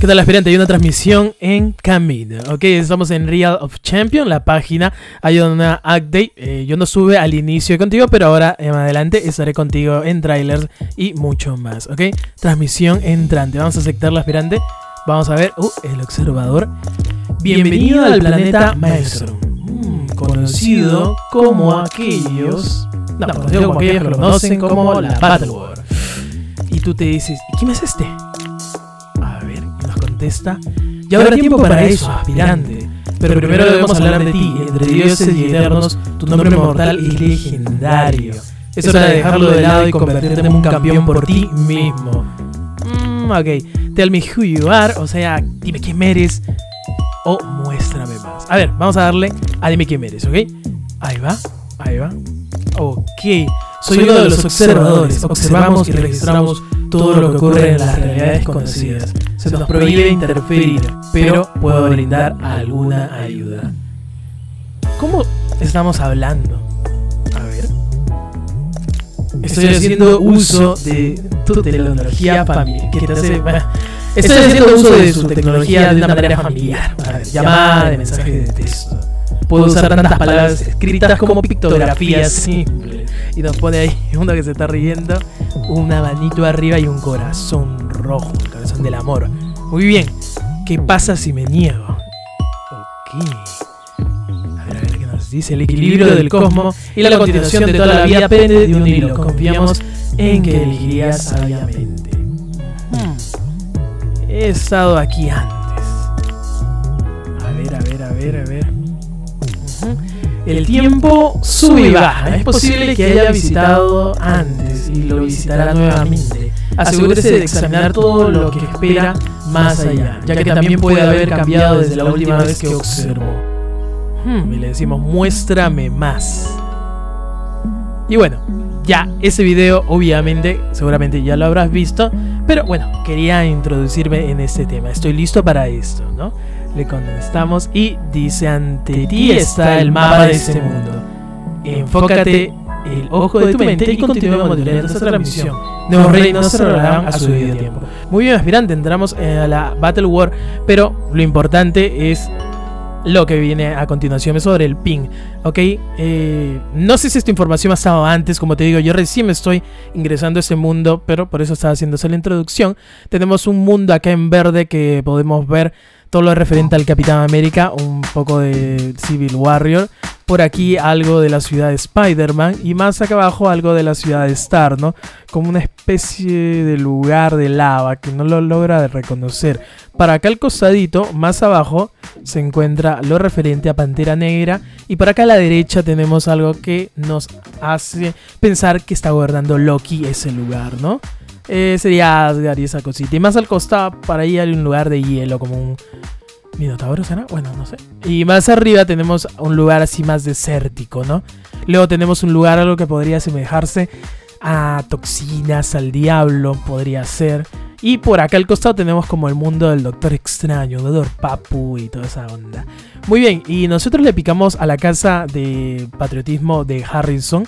¿Qué tal aspirante? Hay una transmisión en camino, ok, estamos en Real of Champion, la página, hay una update, eh, yo no sube al inicio contigo, pero ahora en adelante estaré contigo en trailers y mucho más, ok, transmisión entrante, vamos a aceptar la aspirante, vamos a ver, uh, el observador, bienvenido al planeta Maelstrom, mm, conocido como aquellos, no, conocido como aquellos que lo conocen como la Battle War, y tú te dices, ¿y quién es este? Contesta. Ya habrá tiempo para eso, aspirante. Pero primero debemos hablar de ti. Entre dioses y eternos, tu nombre mortal es legendario. Es hora de dejarlo de lado y convertirte en un campeón por ti mismo. Mm, ok. Tell me who you are, o sea, dime quién eres. O muéstrame más. A ver, vamos a darle a dime quién eres, ¿ok? Ahí va, ahí va. Ok. Soy uno de los observadores. Observamos y registramos todo lo que ocurre en las realidades conocidas. Se nos prohíbe interferir, pero puedo brindar alguna ayuda. ¿Cómo estamos hablando? A ver. Estoy haciendo uso de tu tecnología familiar. Estoy haciendo uso de su tecnología de una manera familiar. Llamada de mensaje de texto. Puedo usar tantas palabras escritas como pictografías simples. Y nos pone ahí uno que se está riendo, un abanito arriba y un corazón rojo, el corazón del amor. Muy bien, ¿qué pasa si me niego? Ok. A ver, a ver qué nos dice. El equilibrio del cosmos y la continuación de toda la vida pende de un hilo. Confiamos en que elegirías sabiamente. He estado aquí antes. A ver, a ver, a ver, a ver. El tiempo sube y baja. Es posible que haya visitado antes y lo visitará nuevamente. Asegúrese de examinar todo lo que espera más allá, ya que también puede haber cambiado desde la última vez que observó. Hmm, y le decimos, muéstrame más. Y bueno, ya ese video obviamente, seguramente ya lo habrás visto, pero bueno, quería introducirme en este tema. Estoy listo para esto, ¿no? Le contestamos y dice ante ti está el mapa de este mundo. Enfócate el ojo de tu mente y continúa modulando esta transmisión. Nuevos reinos se revelarán a su debido tiempo. Muy bien, aspirante, entramos a la Battle War, pero lo importante es lo que viene a continuación es sobre el ping, ¿ok? Eh, no sé si esta información ha estado antes, como te digo, yo recién me estoy ingresando a este mundo, pero por eso estaba haciéndose la introducción. Tenemos un mundo acá en verde que podemos ver todo lo referente al Capitán América, un poco de Civil Warrior, por aquí algo de la ciudad de Spider-Man y más acá abajo algo de la ciudad de Star, ¿no? Como una especie de lugar de lava que no lo logra reconocer. Para acá al costadito, más abajo, se encuentra lo referente a Pantera Negra y por acá a la derecha tenemos algo que nos hace pensar que está gobernando Loki ese lugar, ¿no? Sería Asgard y esa cosita. Y más al costado, para ahí hay un lugar de hielo, como un Minotauro, ¿será? Bueno, no sé. Y más arriba tenemos un lugar así más desértico, ¿no? Luego tenemos un lugar, algo que podría asemejarse a toxinas, al diablo, podría ser. Y por acá al costado tenemos como el mundo del Doctor Extraño, Doctor Papu y toda esa onda. Muy bien, y nosotros le picamos a la casa de patriotismo de Harrison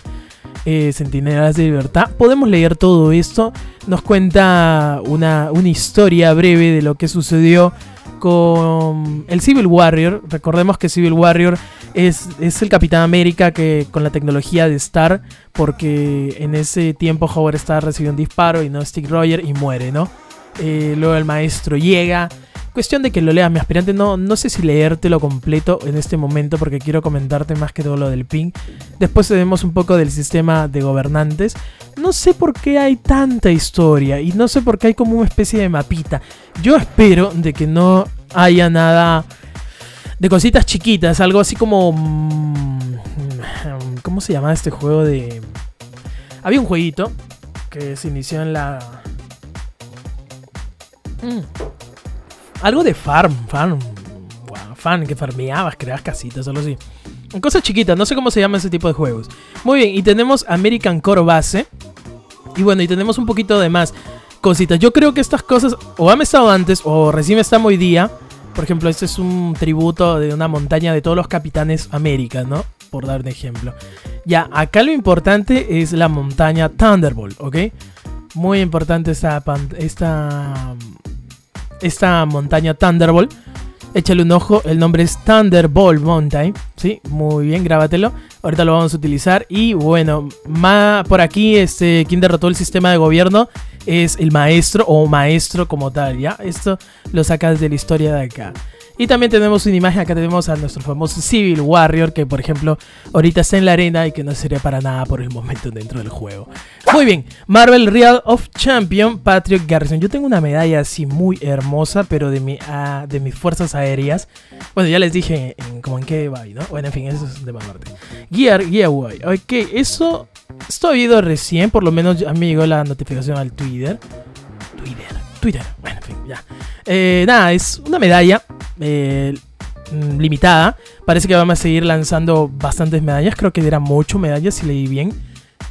eh, Centinelas de Libertad. Podemos leer todo esto. Nos cuenta una, una historia breve de lo que sucedió con el Civil Warrior. Recordemos que Civil Warrior es, es, el Capitán América que con la tecnología de Star, porque en ese tiempo Howard Star recibió un disparo y no Stick Roger y muere, ¿no? Eh, luego el maestro llega Cuestión de que lo leas, mi aspirante. No, no sé si leértelo completo en este momento porque quiero comentarte más que todo lo del ping. Después tenemos un poco del sistema de gobernantes. No sé por qué hay tanta historia y no sé por qué hay como una especie de mapita. Yo espero de que no haya nada de cositas chiquitas, algo así como... Mm, ¿Cómo se llama este juego de... Había un jueguito que se inició en la... Mm. Algo de farm, farm. fan, que farmeabas, creabas casitas, algo así. Cosas chiquitas, no sé cómo se llama ese tipo de juegos. Muy bien, y tenemos American Core Base. Y bueno, y tenemos un poquito de más cositas. Yo creo que estas cosas o han estado antes o recién están hoy día. Por ejemplo, este es un tributo de una montaña de todos los capitanes América, ¿no? Por dar un ejemplo. Ya, acá lo importante es la montaña Thunderbolt, ¿ok? Muy importante esta, esta esta montaña Thunderbolt. Échale un ojo, el nombre es Thunderbolt Mountain. Sí, muy bien, grábatelo. Ahorita lo vamos a utilizar. Y bueno, por aquí, este, quien derrotó el sistema de gobierno es el maestro o maestro como tal, ¿ya? Esto lo sacas de la historia de acá. Y también tenemos una imagen, acá tenemos a nuestro famoso Civil Warrior, que por ejemplo ahorita está en la arena y que no sería para nada por el momento dentro del juego. Muy bien, Marvel Real of Champion, Patriot Garrison. Yo tengo una medalla así muy hermosa, pero de, mi, ah, de mis fuerzas aéreas. Bueno, ya les dije en, como en qué va, ¿no? Bueno, en fin, eso es de más parte. Gear, Gearway. Ok, eso esto ha habido recién, por lo menos a mí llegó la notificación al Twitter. Twitter, Twitter. Bueno, en fin, ya. Eh, nada, es una medalla eh, limitada. Parece que vamos a seguir lanzando bastantes medallas. Creo que eran 8 medallas, si leí bien.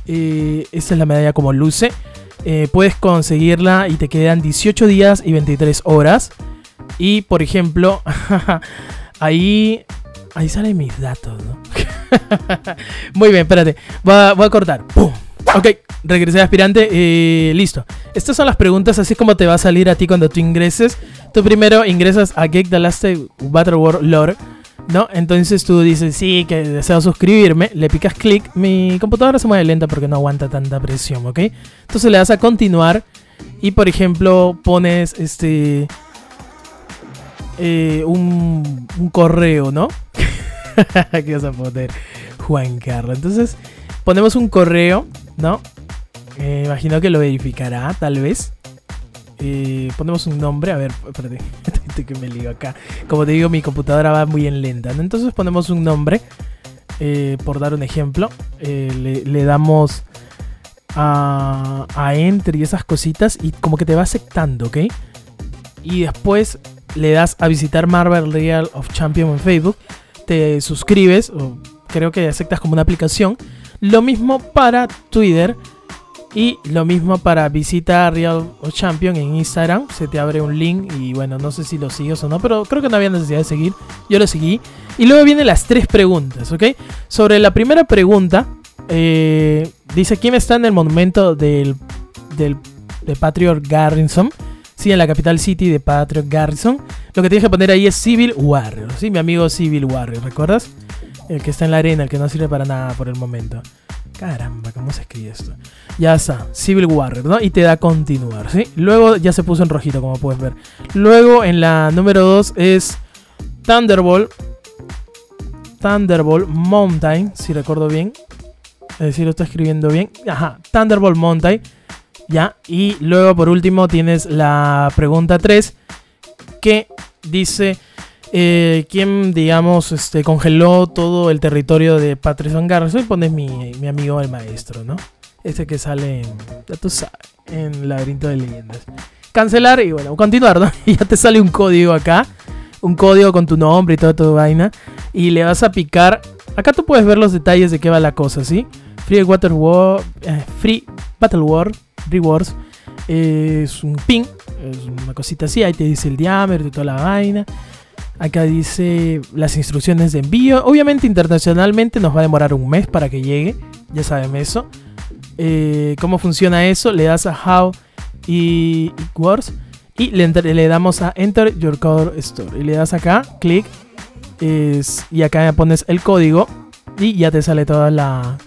Eh, esta es la medalla como luce. puedes conseguirla y te quedan 18 días y 23 horas. Y por ejemplo, ahí, ahí salen mis datos. Muy bien, espérate. Voy a, cortar. ¡Pum! Ok, regresé aspirante. Eh, listo. Estas son las preguntas, así como te va a salir a ti cuando tú ingreses. Tú primero ingresas a Geek the Last Battle World Lore. ¿No? Entonces tú dices, sí, que deseo suscribirme, le picas clic, mi computadora se mueve lenta porque no aguanta tanta presión, ¿ok? Entonces le das a continuar y por ejemplo pones este eh, un, correo, ¿no? ¿Qué vas a poner? Juan Carlos. Entonces, ponemos un correo, ¿no? Eh, imagino que lo verificará, tal vez. Eh, ponemos un nombre, a ver, espérate, que me lío acá. Como te digo, mi computadora va muy en lenta, Entonces ponemos un nombre, eh, por dar un ejemplo. Le, damos a, a Enter y esas cositas y como que te va aceptando, ¿ok? Y después le das a visitar Marvel Real of Champion en Facebook te suscribes, o creo que aceptas como una aplicación. Lo mismo para Twitter y lo mismo para visita Real o Champion en Instagram. Se te abre un link y bueno, no sé si lo sigues o no, pero creo que no había necesidad de seguir. Yo lo seguí. Y luego vienen las tres preguntas, ¿ok? Sobre la primera pregunta, eh, dice: ¿Quién está en el monumento del, del de Patriot Garrison? Sí, en la capital city de Patriot Garrison. Lo que tienes que poner ahí es Civil Warrior. Sí, mi amigo Civil Warrior, ¿recuerdas? El que está en la arena, el que no sirve para nada por el momento. Caramba, ¿cómo se escribe esto? Ya está, Civil Warrior, ¿no? Y te da continuar, ¿sí? Luego ya se puso en rojito, como puedes ver. Luego en la número 2 es Thunderbolt. Thunderbolt Mountain, si recuerdo bien. Es decir, lo está escribiendo bien. Ajá, Thunderbolt Mountain. ¿ya? Y luego por último tienes la pregunta 3 que dice eh, quién, digamos, este, congeló todo el territorio de Patrison Garrison y pones mi, mi amigo el maestro, ¿no? Ese que sale en, ya tú sabes, en Laberinto de Leyendas. Cancelar y bueno, continuar, ¿no? Y ya te sale un código acá, un código con tu nombre y toda tu vaina. Y le vas a picar. Acá tú puedes ver los detalles de qué va la cosa, ¿sí? Free Water War, eh, Free Battle War Rewards es un pin, es una cosita así, ahí te dice el diámetro y toda la vaina. Acá dice las instrucciones de envío. Obviamente internacionalmente nos va a demorar un mes para que llegue, ya saben eso. Eh, ¿Cómo funciona eso? Le das a How y It y le, damos a Enter Your Code Store. Y le das acá, clic, y acá pones el código y ya te sale toda la,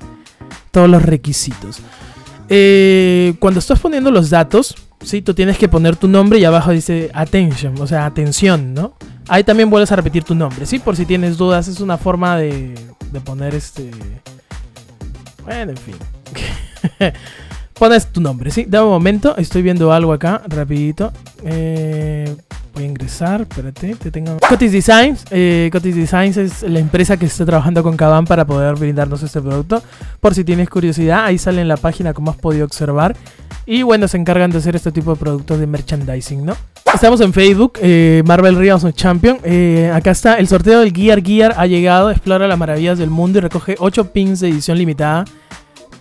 todos los requisitos. Eh, cuando estás poniendo los datos, ¿sí? tú tienes que poner tu nombre y abajo dice attention, o sea, atención, ¿no? Ahí también vuelves a repetir tu nombre, ¿sí? Por si tienes dudas, es una forma de, de poner este... Bueno, en fin. Pones tu nombre, ¿sí? De un momento, estoy viendo algo acá, rapidito. Eh, Voy a ingresar, espérate, te tengo... Cotis Designs. Eh, Designs es la empresa que está trabajando con Kaban para poder brindarnos este producto. Por si tienes curiosidad, ahí sale en la página como has podido observar. Y bueno, se encargan de hacer este tipo de productos de merchandising, ¿no? Estamos en Facebook, eh, Marvel Reals Champion. Eh, acá está, el sorteo del Gear Gear ha llegado, explora las maravillas del mundo y recoge 8 pins de edición limitada.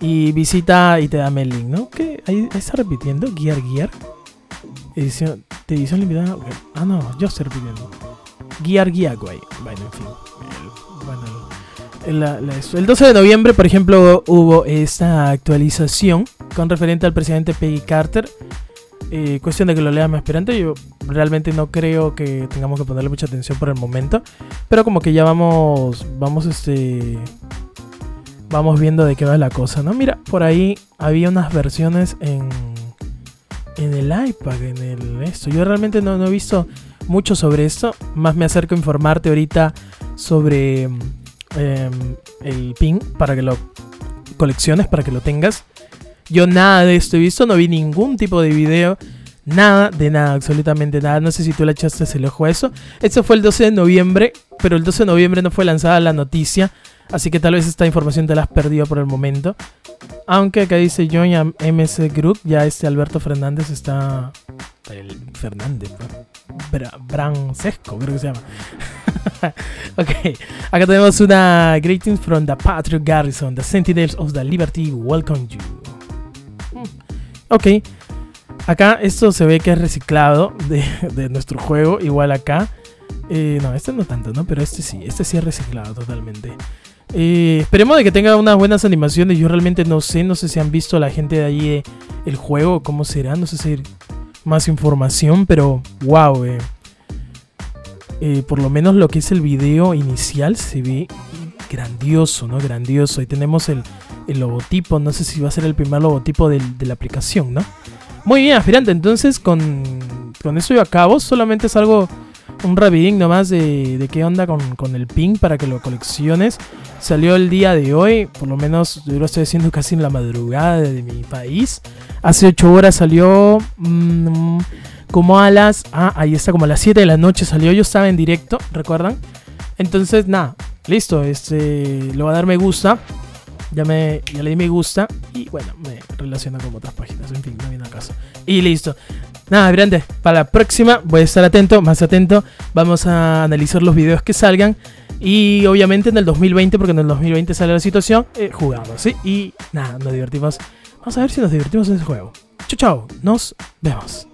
Y visita y te da el link, ¿no? ¿Qué? Ahí está repitiendo, Gear Gear. Edición, de edición limitada. Ah, no, yo estoy repitiendo. Guiar Guía, güey. Bueno, en fin. El, bueno, el, 12 de noviembre, por ejemplo, hubo esta actualización con referente al presidente Peggy Carter. Eh, cuestión de que lo lea más aspirante. Yo realmente no creo que tengamos que ponerle mucha atención por el momento. Pero como que ya vamos. Vamos este. Vamos viendo de qué va la cosa, ¿no? Mira, por ahí había unas versiones en. En el iPad, en el esto. Yo realmente no he visto mucho sobre esto. Más me acerco a informarte ahorita sobre em, el ping para que lo colecciones, para que lo tengas. Yo nada de esto he visto, no vi ningún tipo de video. Nada, de nada, absolutamente nada. No sé si tú le echaste el ojo a eso. Esto fue el 12 de noviembre, pero el 12 de noviembre no fue lanzada la noticia. Así que tal vez esta información te la has perdido por el momento. Aunque acá dice John MS Group, ya este Alberto Fernández está. El Fernández, Brancesco, creo que se llama. ok, acá tenemos una greetings from the Patriot Garrison, the Sentinels of the Liberty welcome you. Ok. Acá esto se ve que es reciclado de, nuestro juego. Igual acá. Eh, no, este no tanto, ¿no? Pero este sí. Este sí es reciclado totalmente. Eh, esperemos de que tenga unas buenas animaciones. Yo realmente no sé. No sé si han visto la gente de allí eh, el juego. ¿Cómo será? No sé si más información. Pero wow. por lo menos lo que es el video inicial se ve grandioso, ¿no? Grandioso. Ahí tenemos el, el logotipo. No sé si va a ser el primer logotipo de la aplicación, ¿no? Muy bien, aspirante. Entonces, con, con eso yo acabo. Solamente es algo, un rapidín nomás de, de qué onda con, el ping para que lo colecciones. Salió el día de hoy, por lo menos yo lo estoy haciendo casi en la madrugada de mi país. Hace 8 horas salió mm, como a las... Ah, ahí está, como a las 7 de la noche salió. Yo estaba en directo, ¿recuerdan? Entonces, nada, listo. Este, lo va a dar me gusta ya, me, ya le di me gusta y bueno, me relaciona con otras páginas. En fin, no viene a caso. Y listo. Nada, grande. Para la próxima voy a estar atento, más atento. Vamos a analizar los videos que salgan. Y obviamente en el 2020, porque en el 2020 sale la situación, eh, jugamos, ¿sí? Y nada, nos divertimos. Vamos a ver si nos divertimos en ese juego. Chao, chao. Nos vemos.